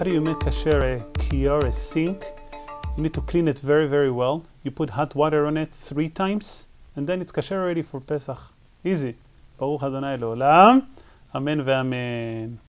How do you make kasher a kior, a sink? You need to clean it very, very well. You put hot water on it three times, and then it's kasher ready for Pesach. Easy. Baruch Adonai לעולם, Amen.